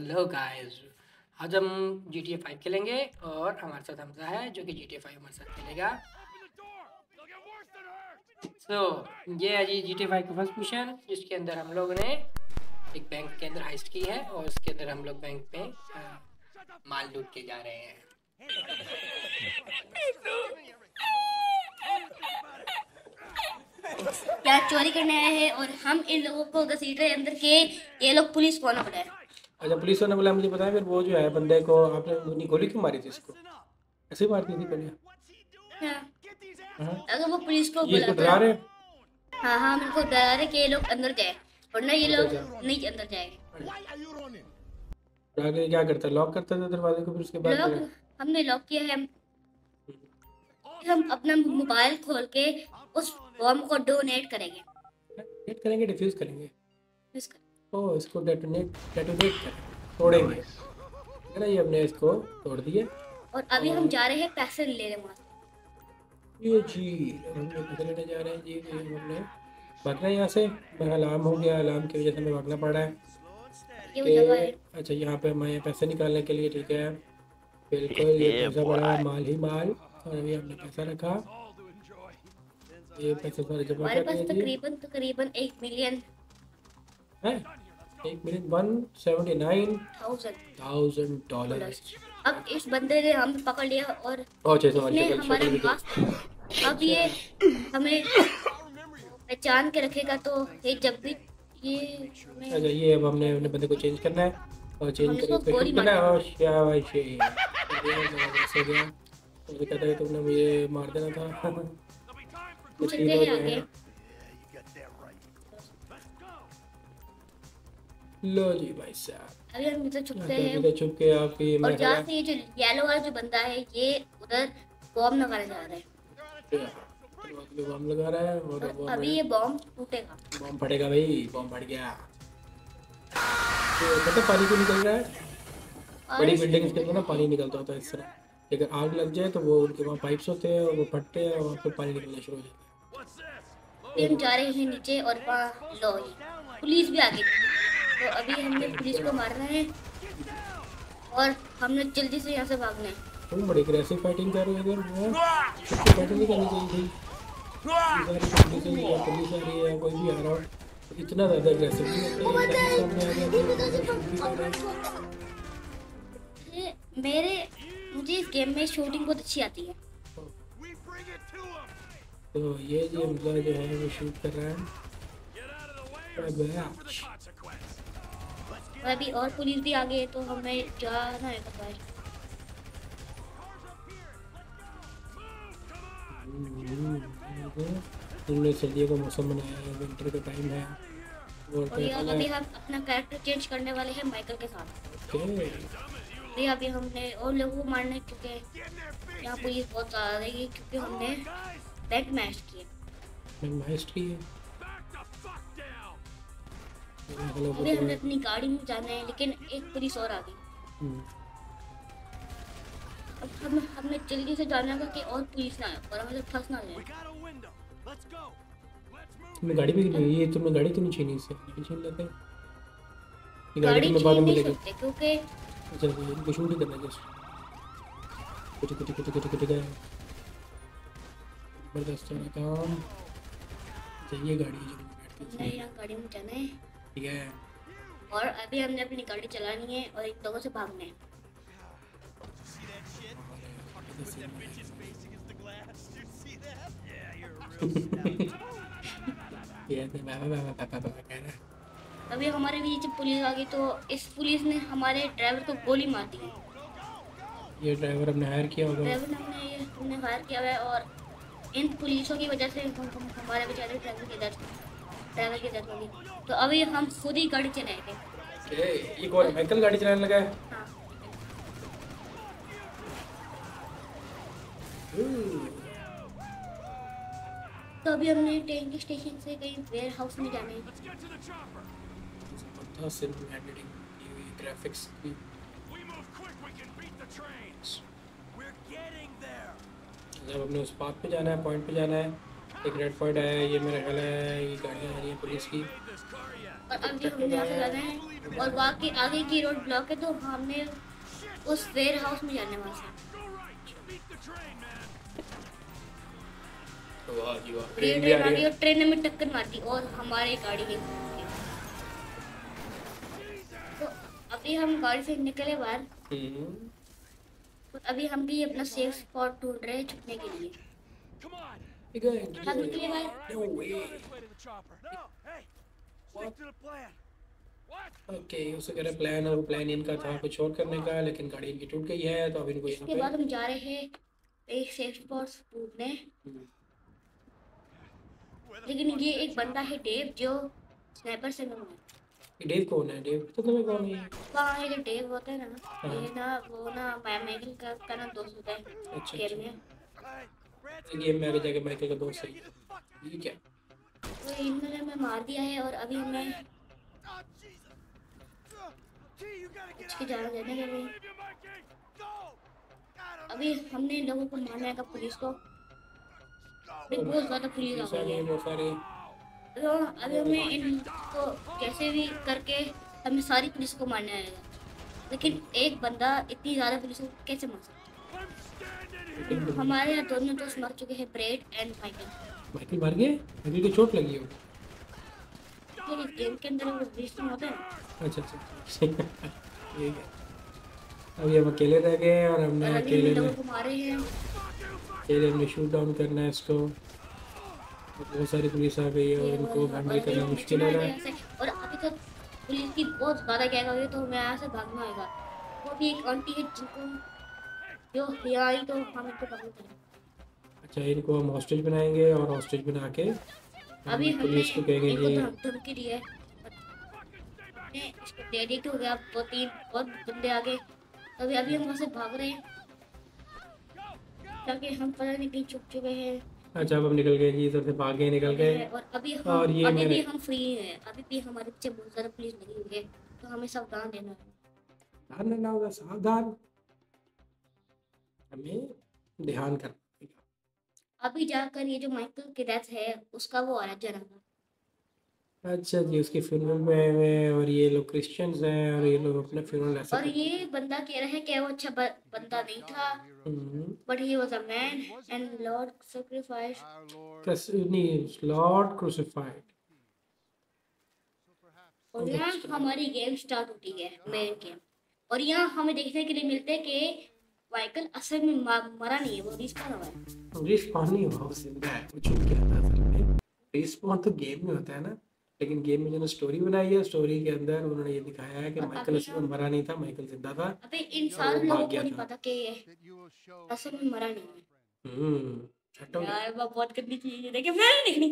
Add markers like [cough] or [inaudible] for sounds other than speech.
Hello guys आज हम जी T A five खेलेंगे और हमारे साथ हमजा है जो कि जी टी ए फाइव हमारे साथ खेलेगा। सो so, ये है जी जी टी फाइव का फ़र्स्ट मिशन जिसके अंदर हम लोगों ने एक बैंक के अंदर हाइस्ट की है और उसके अंदर हम लोग बैंक में माल लूट के जा रहे हैं। चोरी करने आए हैं और हम इन लोगों को घसीटे अंदर के। ये लोग पुलिस कौन पड़ा अच्छा पुलिस वाले बोला मुझे है फिर वो जो है बंदे को आपने उन्हीं गोली क्यों मारी थी इसको? ऐसे ही मार दी थी पहले। हाँ, हाँ। अगर वो पुलिस को ये डरा रहे हाँ? हाँ मेरे को डरा रहे कि ये लोग अंदर जाए वरना ये लोग अच्छा। नहीं अंदर जाएँगे। डरा के क्या करता है? लॉक करता था दरवाजे को फिर उसके बाद हमने लॉक किया है। हम हम अपना मोबाइल खोल के उस बॉम्ब को डोनेट करेंगे। डेट करेंगे डिफ्यूज करेंगे। इसका ओ इसको डेटोनेट डेटोनेट करें तोड़ेंगे। है ना ये हमने इसको तोड़ दिया और अभी हम जा रहे हैं पैसे लेने वहाँ ये जी हमने पैसे लेने जा रहे हैं। जी ये हमने भागना यहाँ से। मेरा अलार्म हो गया। अलार्म की वजह से हमें भागना पड़ा है। ये है अच्छा यहाँ पे हमें पैसे निकालने के लिए ठीक है। बिल्कुल ये पैसा बड़ा माल ही माल। और अभी हमने पैसा रखा। ये पैसे सारे जमा हमारे कर दिए तकरीबन तकरीबन एक मिलियन है? एक minute one seventy nine thousand dollar अब इस बंदे ने हमें पकड़ लिया और और छः सौ उसने हमारा मास्क अब ये हमें पहचान के रखेगा तो ये जब भी ये अच्छा ये अब हमने अपने बंदे को चेंज करना है। और चेंज करके करना है। और शाबाशी से गया ये कहता है तुमने मुझे मार देना था। [laughs] कुछ हीरो लो जी भाई साहब। अभी हम इधर छुपते हैं। इधर छुप के आपकी और जहाँ से ये जो येलो वाला जो बंदा है ये उधर बॉम्ब लगाने जा रहा है। बम लगा रहा है और अभी ये बॉम्ब टूटेगा। बम फटेगा भाई बम फट गया। तो पता पानी क्यों निकल रहा है? बड़ी बिल्डिंग्स के अंदर ना पानी निकलता होता है इस तरह। अगर आग लग जाए तो वो उनके वहाँ पाइप्स होते हैं और वो फटते हैं और फिर पानी निकलना शुरू हो जाता है। हम जा रहे हैं नीचे और वहाँ लो पुलिस भी आ गई तो अभी हमने पुलिस को मारना है और हमने जल्दी से यहाँ से भागना। है तुम बड़ी अग्रेसिव फाइटिंग कर रहे हो इधर फाइटिंग करनी चाहिए थी। इधर पुलिस है पुलिस आ रही है कोई भी आ रहा हो इतना ज़्यादा अग्रेसिव नहीं होते रहे मेरे मुझे इस गेम में शूटिंग बहुत अच्छी आती है। तो ये जो जो है वो शूट कर रहा है। और अभी और पुलिस भी आ गई है तो हमें जाना है बाहर तुमने सर्दियों का मौसम बनाया है विंटर का टाइम है। और ये अभी हम अपना कैरेक्टर चेंज करने वाले हैं माइकल के साथ। ओके अभी अभी हमने और लोगों को मारने क्योंकि यहाँ पुलिस बहुत ज़्यादा रहेगी क्योंकि हमने बैंक मैच किए। मैं माइस्ट की हमें अपनी गाड़ी में जाना है लेकिन एक पुलिस और आ गई। हम्म, अब हम हमें जल्दी से जाना होगा कि और पुलिस ना आए और हमें फंस ना जाए। तुमने गाड़ी भी नहीं ये तुमने गाड़ी तो नहीं छीनी इससे? छीन लेते? हैं गाड़ी तुम्हें बाद में नहीं मिलेगी। क्योंकि अच्छा तो इनको शूट ही करना जस्ट। कुछ कुछ कुछ कुछ कुछ का ज़बरदस्त है काम। अच्छा ये गाड़ी है मैं हमने यहाँ गाड़ी में जाना है। ठीक है। और अभी हमने अपनी गाड़ी चलानी है और इन लोगों से भागना है। अभी हमारे बीच पुलिस आ गई तो इस पुलिस ने हमारे ड्राइवर को गोली मार दी। है ये ड्राइवर हमने हायर किया होगा। ड्राइवर ने हमने ये हमने फायर किया है और इन पुलिसों की वजह से हम, हम हमारे बेचारे ड्राइवर की डेथ ड्राइवर की होगी तो अभी हम खुद ही गाड़ी चलाएँगे ये कौन माइकल गाड़ी चलाने लगा है? हाँ। तो अभी हमने ट्रेन स्टेशन से कहीं वेयर हाउस में जाना है। जब हमने उस पाथ पे जाना है पॉइंट पे जाना है। एक रेड पॉइंट है ये मेरा ख्याल है ये गाड़ियाँ आ रही है पुलिस की। और अभी हम यहाँ से जाना है और बाकी आगे की रोड ब्लॉक है तो हमने उस वेयर हाउस में जाने वाले हैं ये ट्रेन आ रही है। ट्रेन हमें टक्कर मार दी और हमारी गाड़ी गई। तो अभी हम गाड़ी से निकले बाहर हम्म, तो अभी हम भी अपना सेफ़ स्पॉट ढूंढ रहे हैं छुपने के लिए। ठीक है हम निकले बाहर no way No, hey, stick to the plan. Okay उसे कह रहे प्लान और प्लान इनका था कुछ और करने का लेकिन गाड़ी इनकी टूट गई है तो अब इनको इसके बाद हम जा रहे हैं एक सेफ़ स्पॉट ढूँढने। लेकिन ये एक बंदा है डेव जो स्नाइपर से ये डेव कौन है? डेव तो तुम्हें कौन है? वहाँ ये जो डेव होता है ना ये ना वो ना माइकल का, का ना दोस्त होता है अच्छा गेम में। गेम में आगे जाके माइकल का दोस्त है ये क्या तो इन्होंने हमें मार दिया है और अभी हमें इसके. जाना के लिए। अभी हमने लोगों को मारना है पुलिस को। अभी बहुत ज़्यादा पुलिस आ गई है। है तो अभी हमें इनको कैसे भी करके हमें सारी पुलिस को मारना आएगा लेकिन एक बंदा इतनी ज़्यादा पुलिस को कैसे मार सकता है? हमारे यहाँ दोनों दोस्त मर चुके हैं ब्रेड एंड माइकल माइकल मर गए? माइकल को चोट लगी हो? तो गेम के अंदर वो बीच में होता है। अच्छा अच्छा [laughs] ठीक है। अभी हम अकेले रह गए और हमने अकेले में हैं। अकेले हमने शूट डाउन करना है इसको। बहुत सारी पुलिस आ गई है और इनको हैंडल करना मुश्किल हो है रहा है। और अभी तक पुलिस की बहुत ज़्यादा गैंग हो गई तो हमें यहाँ से भागना होगा। वो भी एक आंटी है जिनको जो आई तो हम इनको पकड़ करें अच्छा इनको हम हॉस्टेज बनाएँगे और हॉस्टेज बना के अभी पुलिस को कहेंगे धम- धमकी दी है। इसको डेडिट हो गया दो तीन बहुत बंदे आ गए। अभी अभी हम वहाँ से भाग रहे हैं। ताकि हम पता नहीं कहीं छुप चुके हैं। अच्छा अब हम निकल गए जी इधर से भागे निकल गए। और अभी हम और ये अभी भी हम फ्री हैं। अभी भी हमारे पीछे बहुत सारा पुलिस लगी हुई है तो हमें सावधान रहना है। सावधान रहना होगा सावधान। हमें ध्यान करना पड़ेगा। अभी जाकर ये जो माइकल की डेथ है उसका वो रहा है जन्म अच्छा जी उसकी फ्यूनरल में और ये लोग क्रिश्चियंस हैं और ये लोग अपना फ्यूनरल ऐसे और ये बंदा कह रहा है कि वो अच्छा बंदा नहीं था। But he was a man and lord sacrifice कस- नहीं लॉर्ड क्रूसिफाइड और यहाँ हमारी गेम स्टार्ट होती है मेन गेम और यहाँ हमें देखने के लिए मिलते हैं कि माइकल असल में मरा नहीं है वो रिस्पॉन हुआ है। रिस्पॉन नहीं हुआ वो ज़िंदा है वो छुप गया था असल में। रिस्पॉन तो गेम में होता है ना लेकिन गेम में जिन्होंने स्टोरी बनाई है स्टोरी के अंदर उन्होंने ये दिखाया है कि माइकल असल में मरा नहीं था माइकल ज़िंदा था। अबे भाग लोगों को नहीं पता कि असल में मरा नहीं है। हम्म यार बहुत चीज़ है। देखिए मैं नहीं